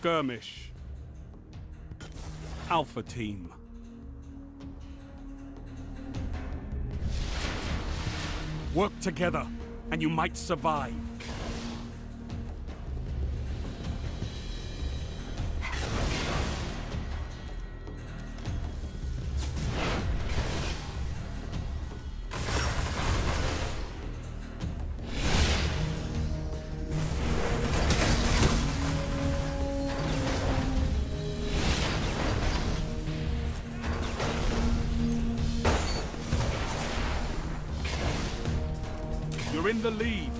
skirmish. Alpha Team. Work together, and you might survive. You're in the lead.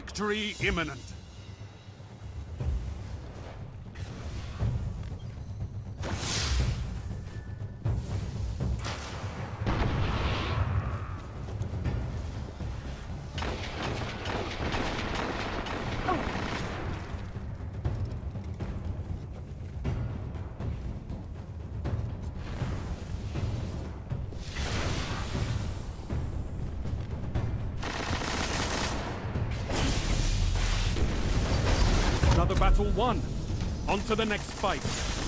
Victory imminent. Another battle won. On to the next fight.